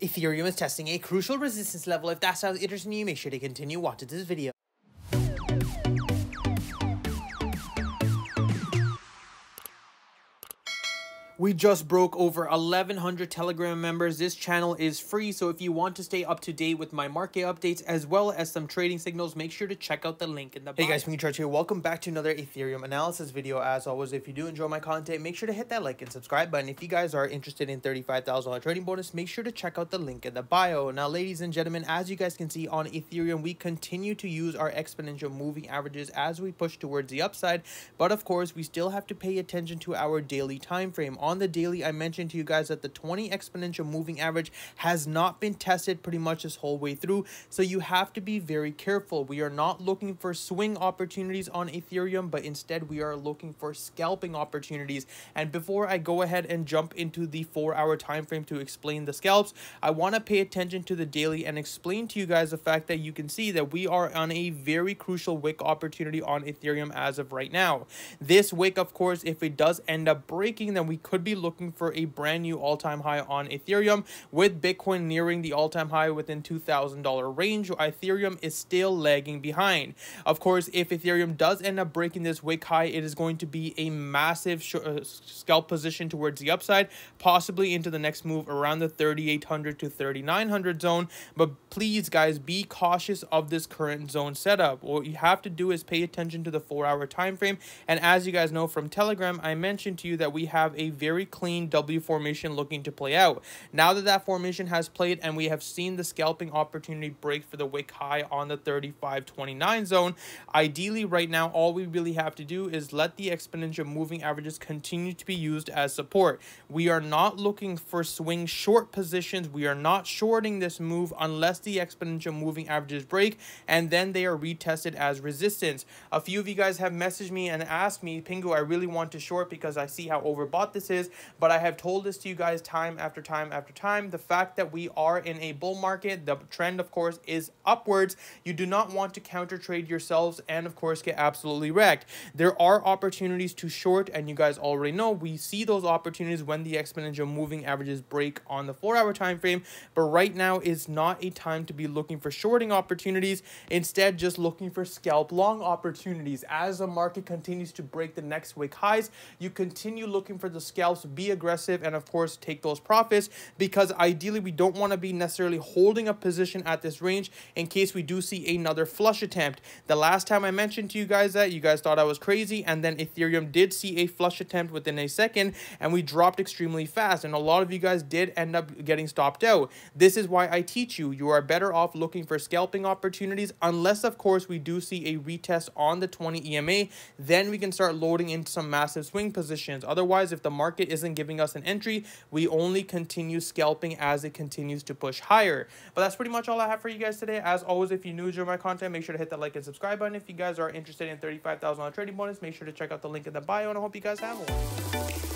Ethereum is testing a crucial resistance level. If that sounds interesting to you, make sure to continue watching this video. We just broke over 1100 Telegram members. This channel is free, so if you want to stay up to date with my market updates as well as some trading signals, make sure to check out the link in the bio. Hey guys, Pingu Charts here. Welcome back to another Ethereum analysis video. As always, if you do enjoy my content, make sure to hit that like and subscribe button. If you guys are interested in $35,000 trading bonus, make sure to check out the link in the bio. Now, ladies and gentlemen, as you guys can see on Ethereum, we continue to use our exponential moving averages as we push towards the upside. But of course, we still have to pay attention to our daily time frame on the daily, I mentioned to you guys that the 20 exponential moving average has not been tested pretty much this whole way through. So you have to be very careful. We are not looking for swing opportunities on Ethereum, but instead we are looking for scalping opportunities. And before I go ahead and jump into the four hour time frame to explain the scalps, I want to pay attention to the daily and explain to you guys the fact that you can see that we are on a very crucial wick opportunity on Ethereum as of right now. This wick, of course, if it does end up breaking, then we could be looking for a brand new all-time high on Ethereum with Bitcoin nearing the all-time high within $2,000 range. Ethereum is still lagging behind. Of course, if Ethereum does end up breaking this wick high, it is going to be a massive uh, scalp position towards the upside, possibly into the next move around the 3,800 to 3,900 zone. But please, guys, be cautious of this current zone setup. What you have to do is pay attention to the four-hour time frame. And as you guys know from Telegram, I mentioned to you that we have a very clean W formation looking to play out. Now that that formation has played and we have seen the scalping opportunity break for the wick high on the 35.29 zone, ideally right now all we really have to do is let the exponential moving averages continue to be used as support. We are not looking for swing short positions. We are not shorting this move unless the exponential moving averages break and then they are retested as resistance. A few of you guys have messaged me and asked me, Pingu, I really want to short because I see how overbought this is. But I have told this to you guys time after time after time. The fact that we are in a bull market, the trend, of course, is upwards. You do not want to counter trade yourselves and, of course, get absolutely wrecked. There are opportunities to short, and you guys already know we see those opportunities when the exponential moving averages break on the four hour time frame. But right now is not a time to be looking for shorting opportunities. Instead, just looking for scalp long opportunities. As the market continues to break the next wick highs, you continue looking for the scalps be aggressive, and of course take those profits because ideally we don't want to be necessarily holding a position at this range in case we do see another flush attempt. The last time I mentioned to you guys that, you guys thought I was crazy, and then Ethereum did see a flush attempt within a second, and we dropped extremely fast, and a lot of you guys did end up getting stopped out. This is why I teach you. You are better off looking for scalping opportunities, unless, of course, we do see a retest on the 20 EMA, then we can start loading into some massive swing positions. Otherwise, if the market isn't giving us an entry. We only continue scalping as it continues to push higher. But that's pretty much all I have for you guys today. As always, if you new to my content, make sure to hit that like and subscribe button. If you guys are interested in $35,000 trading bonus, make sure to check out the link in the bio, and I hope you guys have one.